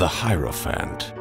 The Hierophant.